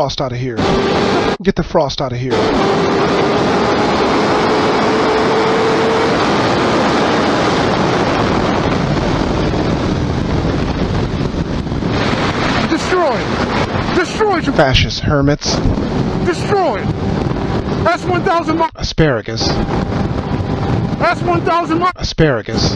Frost out of here. Get the frost out of here. Destroy! Destroy you- Fascist hermits. Destroy! That's 1,000 miles! Asparagus. That's 1,000 miles! Asparagus.